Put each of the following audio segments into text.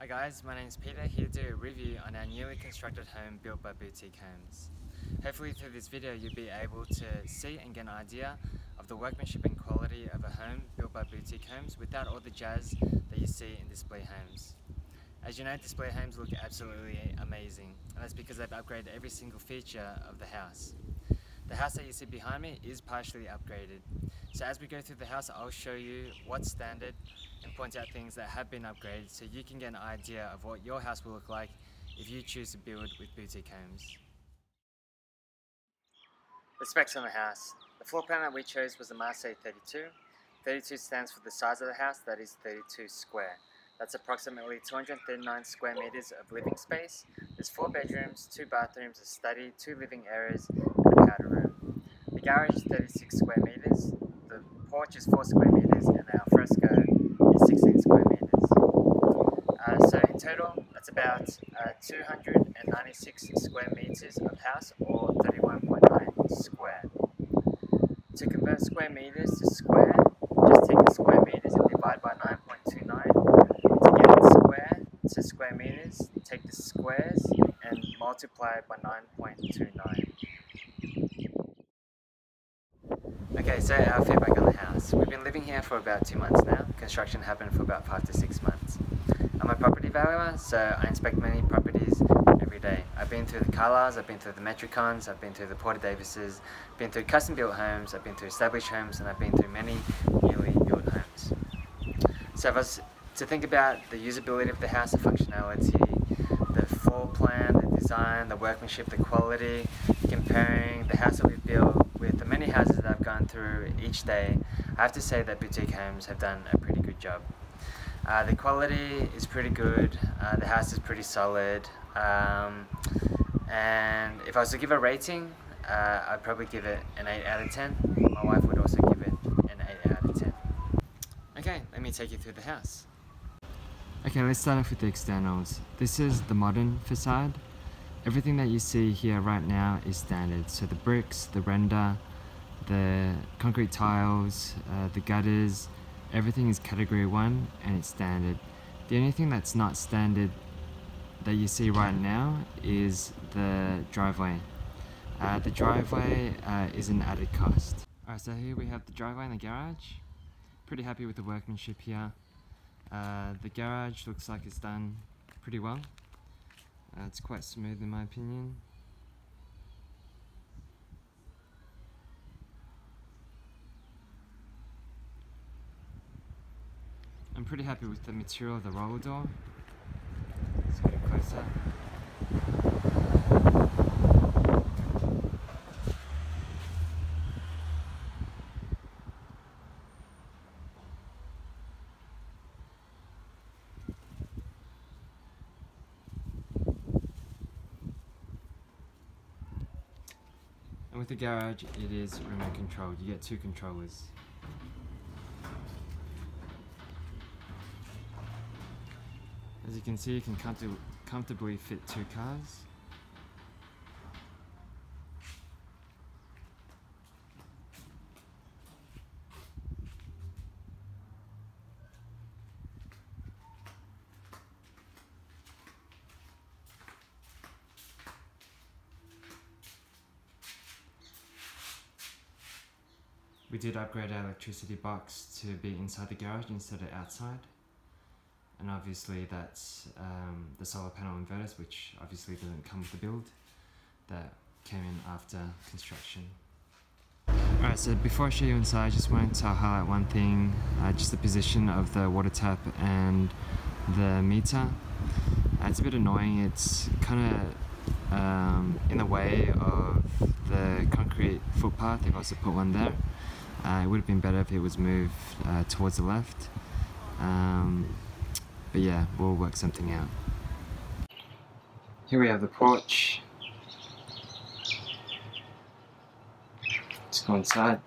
Hi guys, my name is Peter here to do a review on our newly constructed home built by Boutique Homes. Hopefully through this video you'll be able to see and get an idea of the workmanship and quality of a home built by Boutique Homes without all the jazz that you see in display homes. As you know, display homes look absolutely amazing and that's because they've upgraded every single feature of the house. The house that you see behind me is partially upgraded. So as we go through the house, I'll show you what's standard and point out things that have been upgraded so you can get an idea of what your house will look like if you choose to build with Boutique Homes. The specs on the house. The floor plan that we chose was a Marseille 32. 32 stands for the size of the house, that is 32 square. That's approximately 239 square meters of living space. There's four bedrooms, two bathrooms, a study, two living areas, room. The garage is 36 square meters, the porch is 4 square meters, and al fresco is 16 square meters. Uh, so in total, that's about uh, 296 square meters of house, or 31.9 square. To convert square meters to square, just take the square meters and divide by 9.29 to get square to square meters, take the squares and multiply it by 9.29. So our feedback on the house. We've been living here for about two months now. Construction happened for about five to six months. I'm a property valuer, so I inspect many properties every day. I've been through the Carlisles, I've been through the Metricons, I've been through the Porter Davises, been through custom built homes, I've been through established homes, and I've been through many newly built homes. So if I was to think about the usability of the house, the functionality, the floor plan, the design, the workmanship, the quality, comparing the house that we've built houses that I've gone through each day, I have to say that Boutique Homes have done a pretty good job. Uh, the quality is pretty good, uh, the house is pretty solid, um, and if I was to give a rating, uh, I'd probably give it an 8 out of 10. My wife would also give it an 8 out of 10. Okay, let me take you through the house. Okay, let's start off with the externals. This is the modern facade. Everything that you see here right now is standard. So the bricks, the render, the concrete tiles, uh, the gutters, everything is category 1 and it's standard. The only thing that's not standard that you see right now is the driveway. Uh, the driveway uh, is an added cost. Alright, so here we have the driveway and the garage. Pretty happy with the workmanship here. Uh, the garage looks like it's done pretty well. Uh, it's quite smooth in my opinion. Pretty happy with the material of the roller door. Let's get. And with the garage, it is remote controlled. You get two controllers. As you can see, you can comfortably fit two cars. We did upgrade our electricity box to be inside the garage instead of outside. And obviously that's um, the solar panel inverters, which obviously doesn't come with the build. That came in after construction. Alright, so before I show you inside, I just wanted to highlight one thing, uh, just the position of the water tap and the meter. Uh, it's a bit annoying, it's kind of um, in the way of the concrete footpath if I was to put one there. Uh, it would have been better if it was moved uh, towards the left. Um, but yeah, we'll work something out. Here we have the porch. Let's go inside.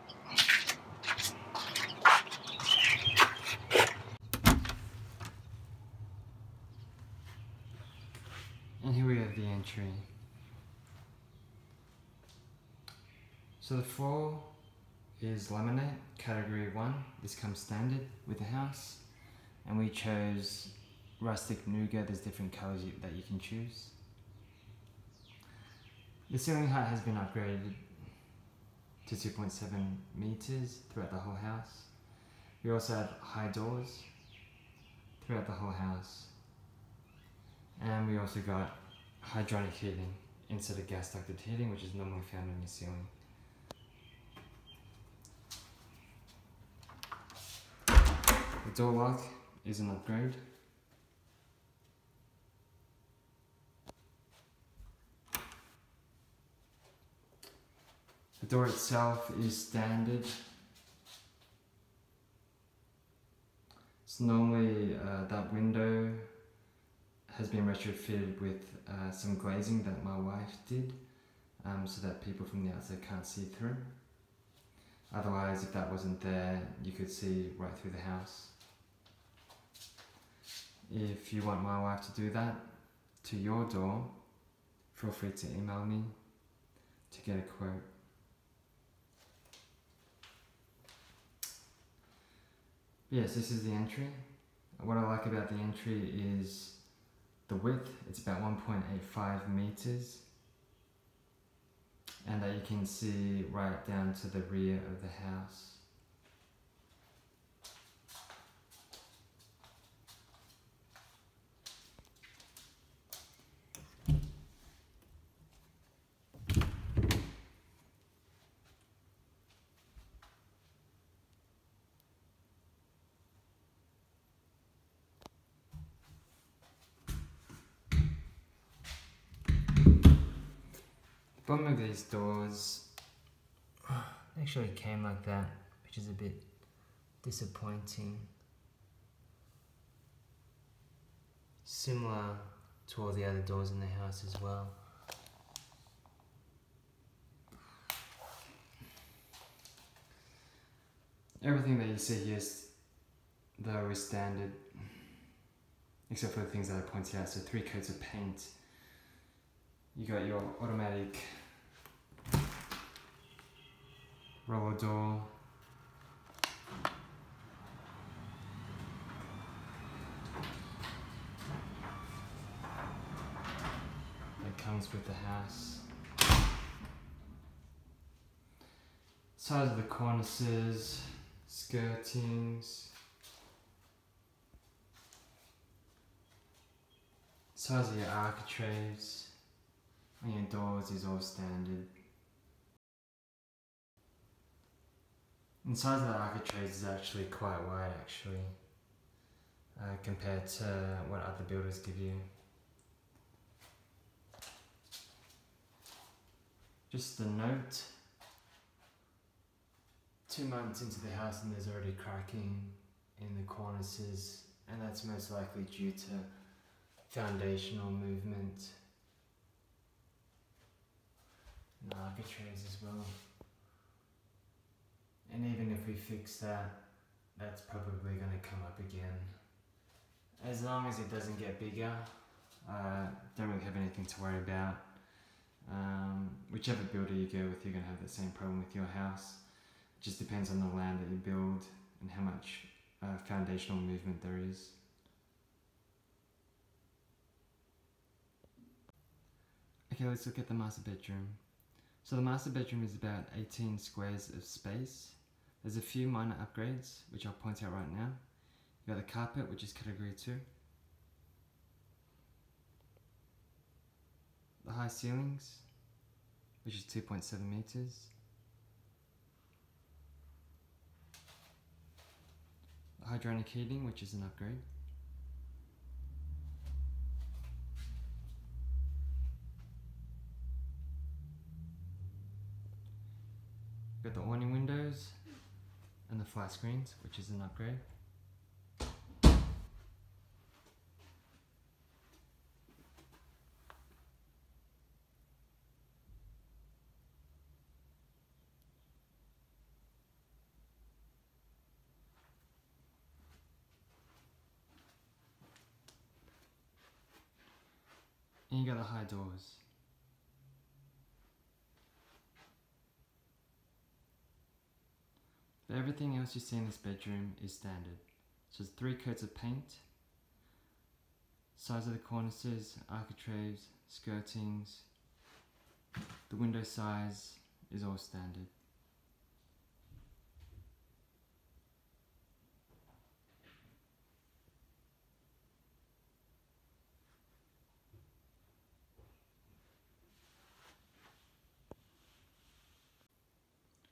And here we have the entry. So the floor is laminate, category 1. This comes standard with the house. And we chose rustic nougat, there's different colours you, that you can choose. The ceiling height has been upgraded to 2.7 meters throughout the whole house. We also have high doors throughout the whole house. And we also got hydronic heating instead of gas ducted heating, which is normally found on your ceiling. The door lock is an upgrade. The door itself is standard. It's normally uh, that window has been retrofitted with uh, some glazing that my wife did um, so that people from the outside can't see through. Otherwise, if that wasn't there, you could see right through the house. If you want my wife to do that to your door, feel free to email me to get a quote. Yes, this is the entry. What I like about the entry is the width. It's about 1.85 meters and that you can see right down to the rear of the house. Bottom of these doors actually came like that, which is a bit disappointing. Similar to all the other doors in the house as well. Everything that you see here is though is standard, except for the things that I pointed out. So three coats of paint. You got your automatic roller door. It comes with the house. Size of the cornices, skirtings. Size of your architraves and your doors is all standard. The size of the architraves is actually quite wide actually uh, compared to what other builders give you. Just a note, two months into the house and there's already cracking in the cornices and that's most likely due to foundational movement and architraves as well. And even if we fix that, that's probably going to come up again. As long as it doesn't get bigger, uh, don't really have anything to worry about. Um, whichever builder you go with, you're going to have the same problem with your house. It just depends on the land that you build and how much uh, foundational movement there is. Okay, let's look at the master bedroom. So the master bedroom is about 18 squares of space. There's a few minor upgrades, which I'll point out right now. You've got the carpet, which is category 2. The high ceilings, which is 2.7 meters. The hydronic heating, which is an upgrade. Got the awning windows and the flat screens, which is an upgrade. And you got the high doors. But everything else you see in this bedroom is standard. So it's three coats of paint, Size of the cornices, architraves, skirtings. The window size is all standard.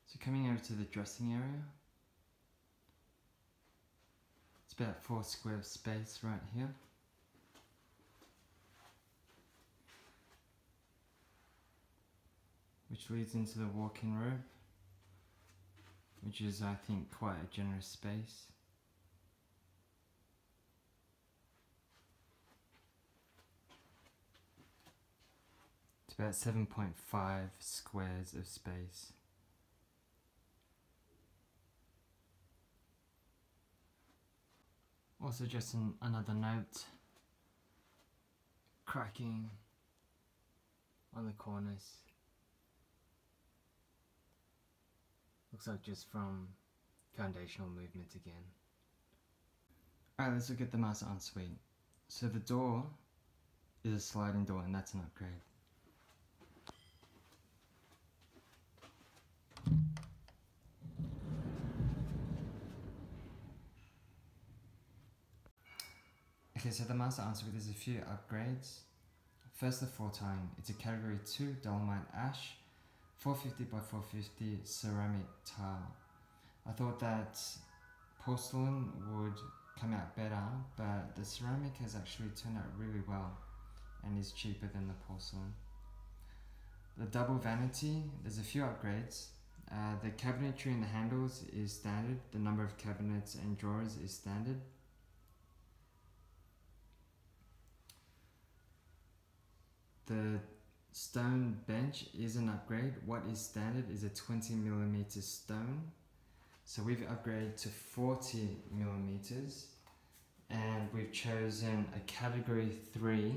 So coming over to the dressing area, it's about four square space right here. Which leads into the walk-in robe, which is I think quite a generous space. It's about 7.5 squares of space. Also, just an, another note cracking on the corners. Looks like just from foundational movement again. Alright, let's look at the master ensuite. So the door is a sliding door and that's an upgrade. Okay, so the master ensuite, there's a few upgrades. First, the floor tiling. It's a category 2 Dolomite Ash, 450 by 450 ceramic tile. I thought that porcelain would come out better, but the ceramic has actually turned out really well and is cheaper than the porcelain. The double vanity, there's a few upgrades. Uh, the cabinetry and the handles is standard. The number of cabinets and drawers is standard. The stone bench is an upgrade. What is standard is a 20 millimeter stone. So we've upgraded to 40 millimeters and we've chosen a category 3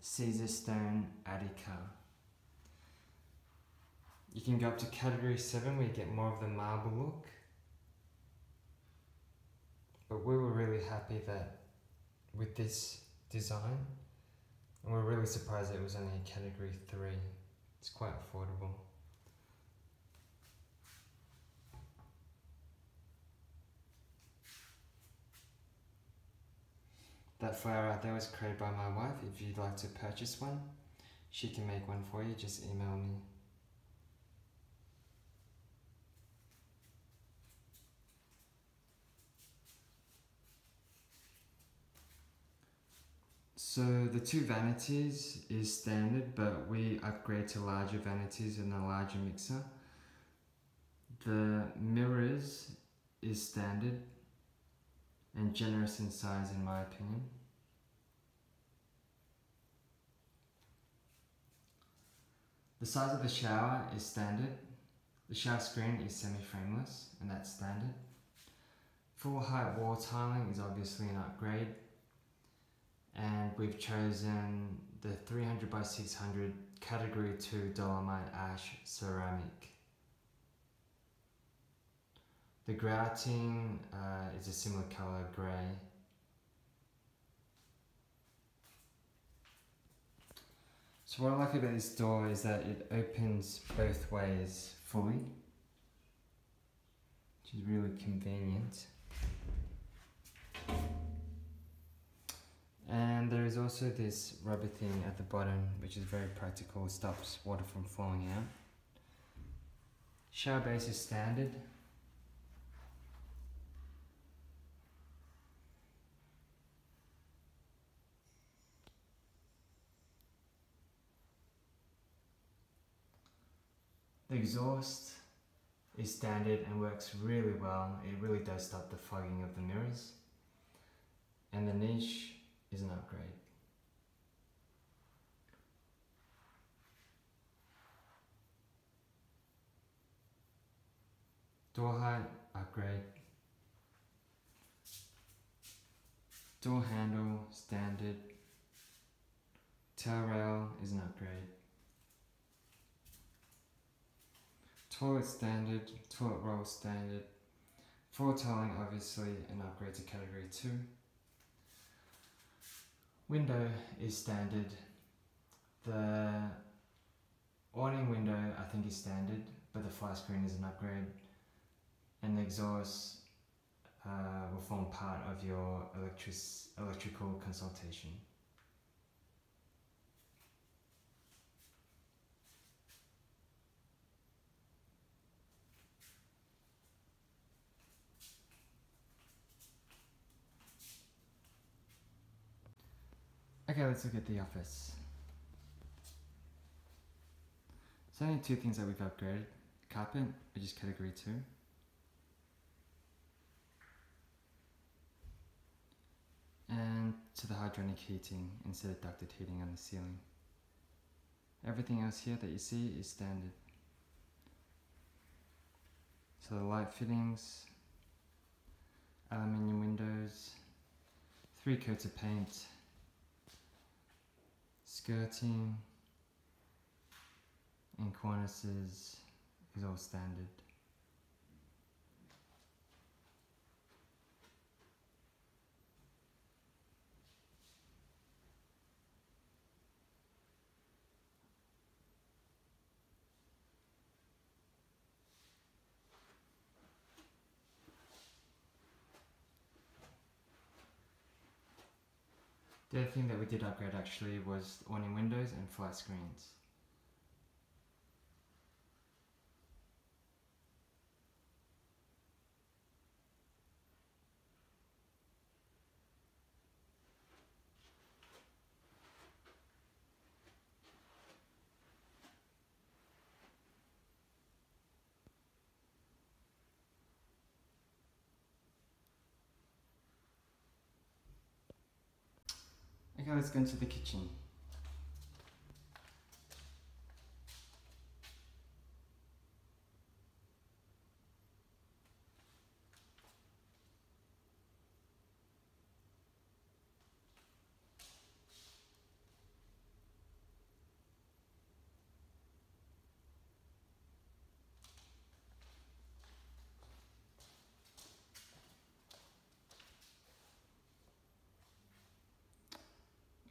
Caesar Caesarstone Attica. You can go up to category 7 where you get more of the marble look. But we were really happy that with this design and we're really surprised it was only a category 3. It's quite affordable. That flower out there was created by my wife. If you'd like to purchase one, she can make one for you. Just email me. So the two vanities is standard, but we upgrade to larger vanities and a larger mixer. The mirrors is standard and generous in size in my opinion. The size of the shower is standard. The shower screen is semi-frameless and that's standard. Full height wall tiling is obviously an upgrade and we've chosen the 300 by 600 category 2 dolomite ash ceramic. The grouting uh, is a similar color grey. So what I like about this door is that it opens both ways fully, which is really convenient. And there is also this rubber thing at the bottom which is very practical, stops water from falling out. Shower base is standard. The exhaust is standard and works really well. It really does stop the fogging of the mirrors. And the niche is an upgrade. Door height, upgrade. Door handle, standard. Tail rail is an upgrade. Toilet standard, toilet roll standard. Floor tiling obviously an upgrade to category 2. Window is standard. The awning window I think is standard, but the flat screen is an upgrade. And the exhaust uh, will form part of your electric electrical consultation. Okay, let's look at the office. So only two things that we've upgraded. Carpet, which is category 2. And to the hydronic heating instead of ducted heating on the ceiling. Everything else here that you see is standard. So the light fittings, aluminium windows, three coats of paint, skirting and cornices is all standard. Thing that we did upgrade actually was awning windows and flat screens. Okay, let's go into the kitchen.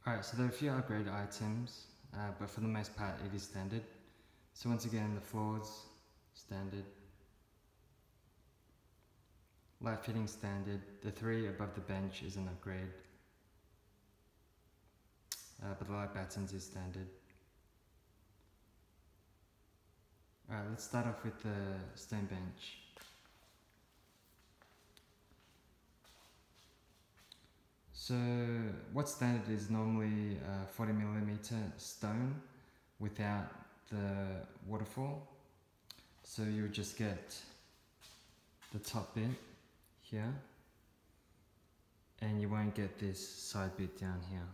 Alright, so there are a few upgrade items, uh, but for the most part it is standard. So once again, the floors, standard. Light fitting standard. The three above the bench is an upgrade. Uh, but the light battens is standard. Alright, let's start off with the stone bench. So what standard is normally uh, 40 millimeter stone without the waterfall. So you just get the top bit here and you won't get this side bit down here.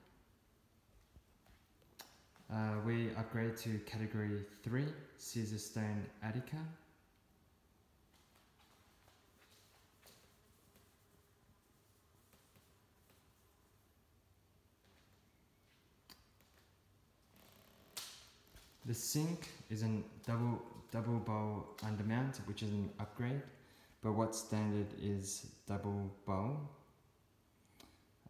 Uh, we upgrade to category 3 Caesarstone Attica The sink is a double double bowl undermount, which is an upgrade, but what's standard is double bowl.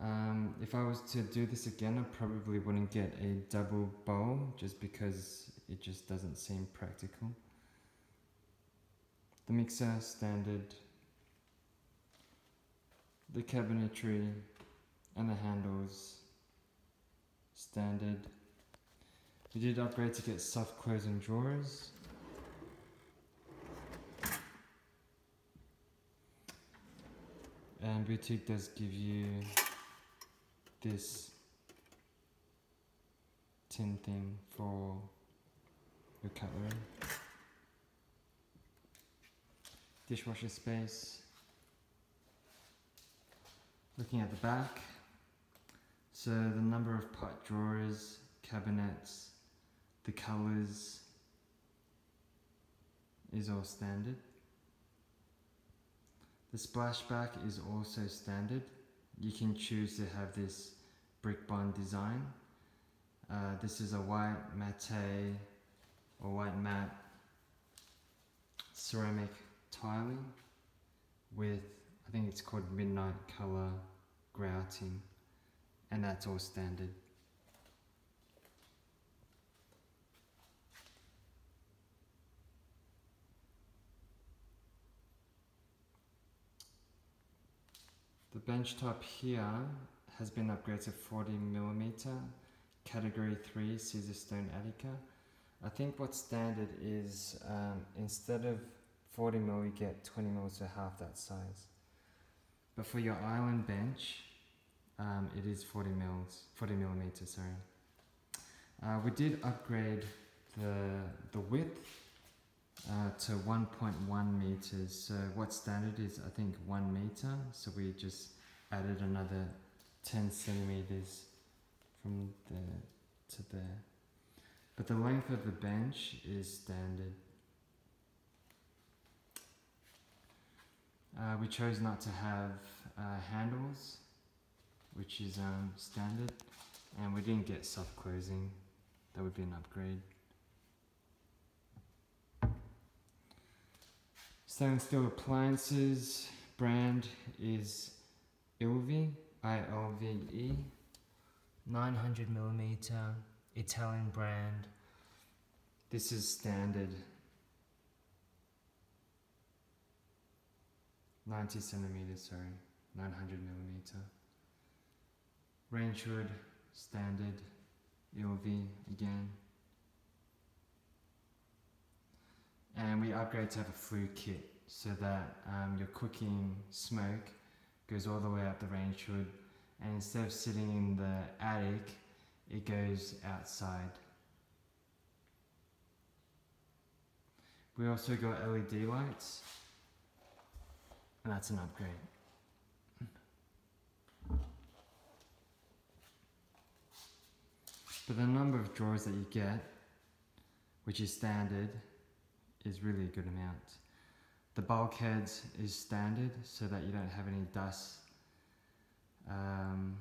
Um, if I was to do this again, I probably wouldn't get a double bowl just because it just doesn't seem practical. The mixer standard, the cabinetry and the handles standard. We did upgrade to get soft closing drawers. And Boutique does give you this tin thing for your cutlery. Dishwasher space. Looking at the back, so the number of pot drawers, cabinets, the colors is all standard. The splashback is also standard. You can choose to have this brick bond design. Uh, this is a white matte or white matte ceramic tiling with, I think it's called midnight color grouting and that's all standard. The bench top here has been upgraded to 40 millimeter, category 3 Caesarstone Attica. I think what's standard is um, instead of 40 mil, you get 20 mil, so half that size. But for your island bench, um, it is 40 mils, 40 millimeters, sorry. Uh, we did upgrade the, the width uh, to 1.1 meters. So what standard is, I think, one meter. So we just added another 10 centimeters from there to there. But the length of the bench is standard. Uh, we chose not to have uh, handles, which is um, standard, and we didn't get soft closing. That would be an upgrade. Stainless steel appliances brand is Ilve, I-L-V-E, 900 millimeter Italian brand. This is standard 90 centimeters, sorry, 900 millimeter. Range hood, standard, Ilve again. And we upgrade to have a flue kit so that um, your cooking smoke goes all the way up the range hood and instead of sitting in the attic, it goes outside. We also got LED lights and that's an upgrade. But the number of drawers that you get, which is standard, is really a good amount. The bulkheads is standard so that you don't have any dust um,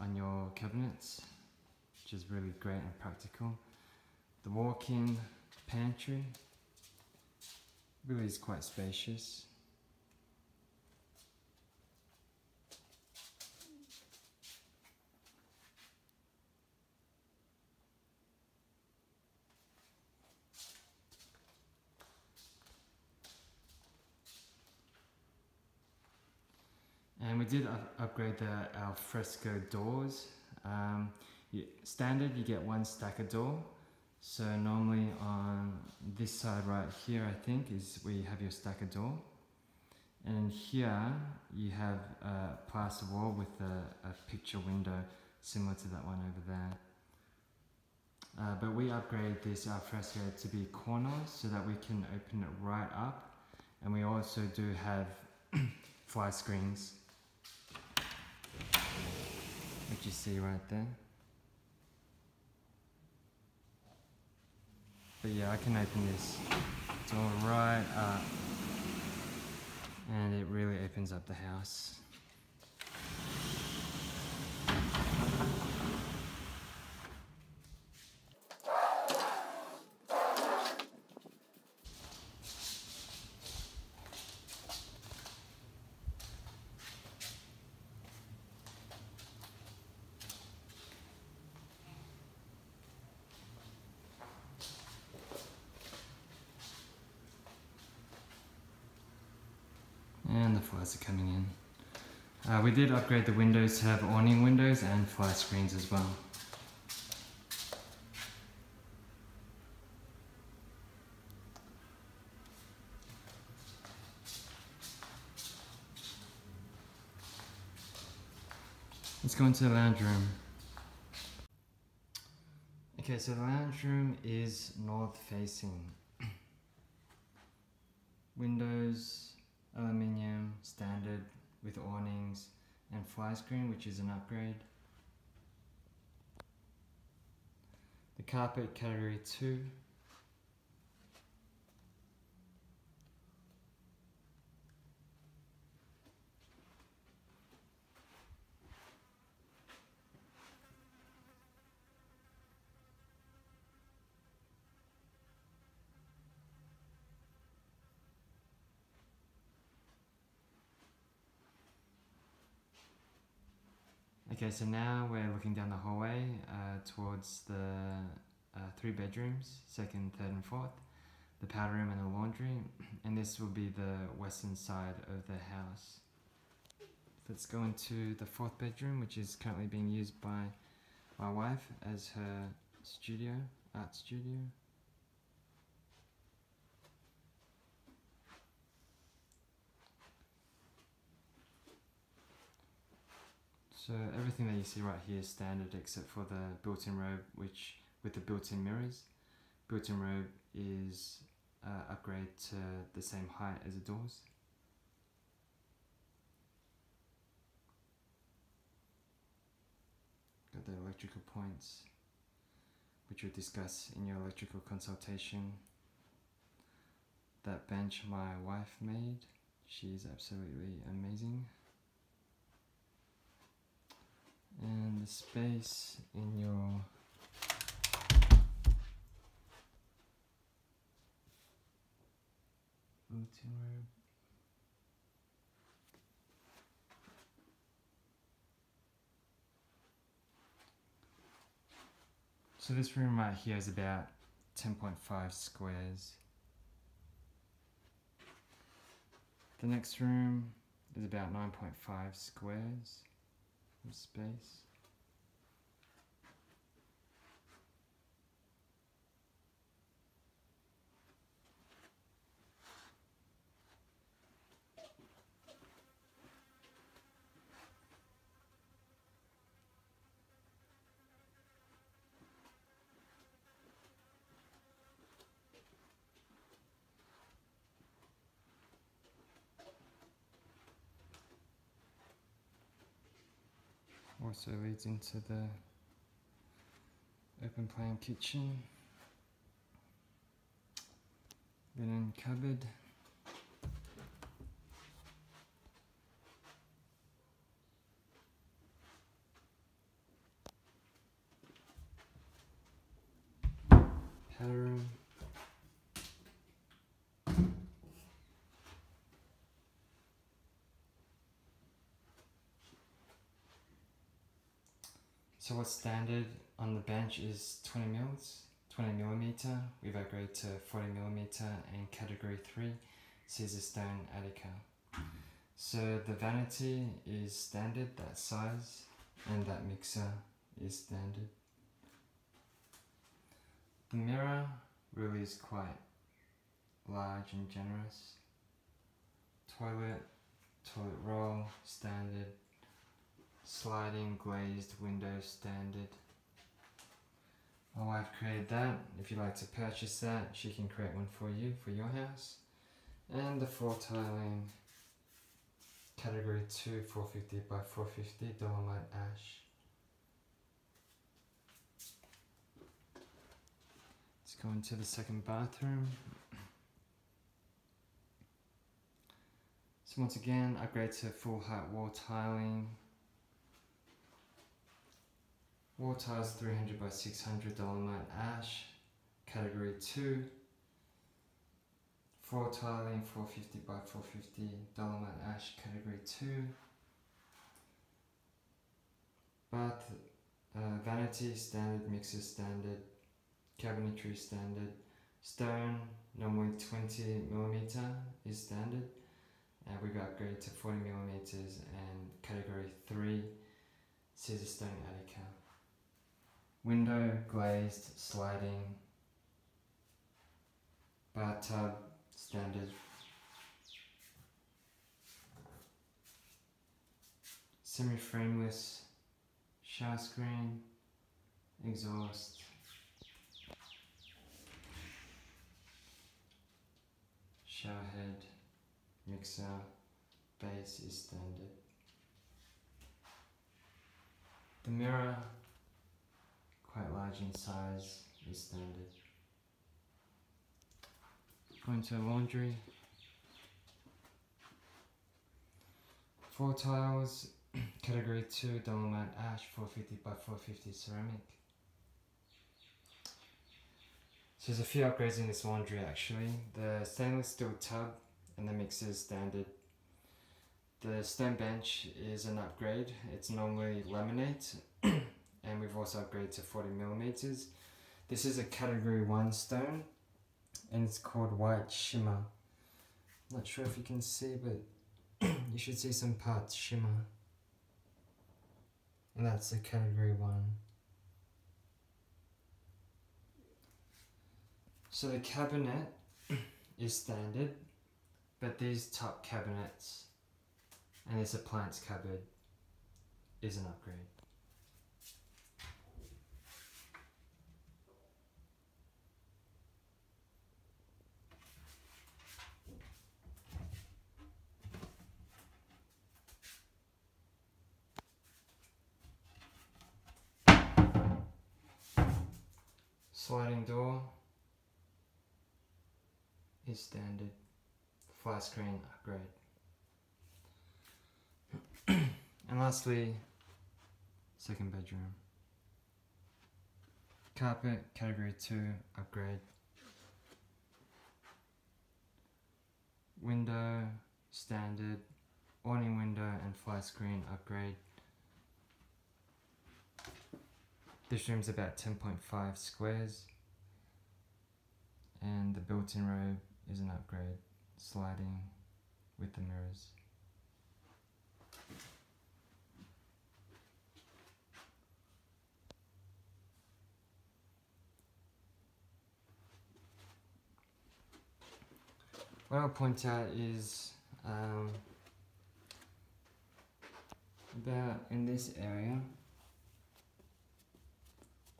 on your cabinets, which is really great and practical. The walk-in pantry really is quite spacious. Did up upgrade the al fresco doors. Um, you, standard, you get one stacker door. So normally on this side right here, I think, is where you have your stacker door. And here you have a plaster wall with a, a picture window similar to that one over there. Uh, but we upgrade this al fresco to be corners so that we can open it right up. And we also do have fly screens what you see right there. But yeah, I can open this door right up and it really opens up the house. And the flies are coming in. Uh, we did upgrade the windows to have awning windows and fly screens as well. Let's go into the lounge room. Okay, so the lounge room is north facing. Windows, aluminium, standard with awnings and fly screen which is an upgrade. The carpet category 2. Okay, so now we're looking down the hallway uh, towards the uh, three bedrooms, second, third, and fourth, the powder room and the laundry, and this will be the western side of the house. Let's go into the fourth bedroom, which is currently being used by my wife as her studio, art studio. So everything that you see right here is standard except for the built-in robe which with the built-in mirrors. Built-in robe is uh, upgrade to the same height as the doors. Got the electrical points which we'll discuss in your electrical consultation. That bench my wife made, she's absolutely amazing. And the space in your routine room. So this room right here is about 10.5 squares. The next room is about 9.5 squares space. Also leads into the open plan kitchen, linen cupboard. Powder room. So what's standard on the bench is 20 mils, 20 millimeter. We've upgraded to 40 millimeter and category 3 Caesarstone Attica. So the vanity is standard, that size, and that mixer is standard. The mirror really is quite large and generous. Toilet, toilet roll, standard, sliding glazed window standard. My wife created that. If you'd like to purchase that, she can create one for you for your house. And the floor tiling category 2 450 by 450 dolomite ash. Let's go into the second bathroom. So once again, upgrade to full height wall tiling, Wall tiles 300 by 600 Dolomite Ash, category 2. Floor tiling 450 by 450 Dolomite Ash, category 2. Bath uh, vanity standard, mixer standard, cabinetry standard, stone normally 20 millimeter is standard. And we got upgraded to 40 millimeters and category 3 scissor Caesarstone Attica. Window glazed sliding bathtub standard. Semi-frameless shower screen exhaust. Shower head mixer base is standard. The mirror quite large in size is standard. Going to laundry. Four tiles, category 2 Dolomite Ash 450 by 450 ceramic. So there's a few upgrades in this laundry actually. The stainless steel tub and the mixer is standard. The stone bench is an upgrade. It's normally laminate and we've also upgraded to 40 millimeters. This is a category 1 stone and it's called white shimmer. Not sure if you can see but you should see some parts shimmer. And that's a category 1. So the cabinet is standard but these top cabinets and this appliance cupboard is an upgrade. Sliding door is standard. Flat screen upgrade. and lastly, second bedroom. Carpet category 2 upgrade. Window standard, awning window and flat screen upgrade. This room's about 10.5 squares and the built-in robe is an upgrade, sliding with the mirrors. What I'll point out is um, about in this area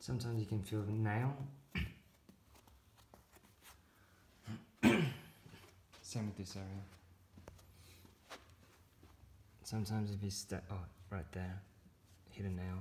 Sometimes you can feel the nail. Same with this area. Sometimes if you step, oh, right there, hit a nail.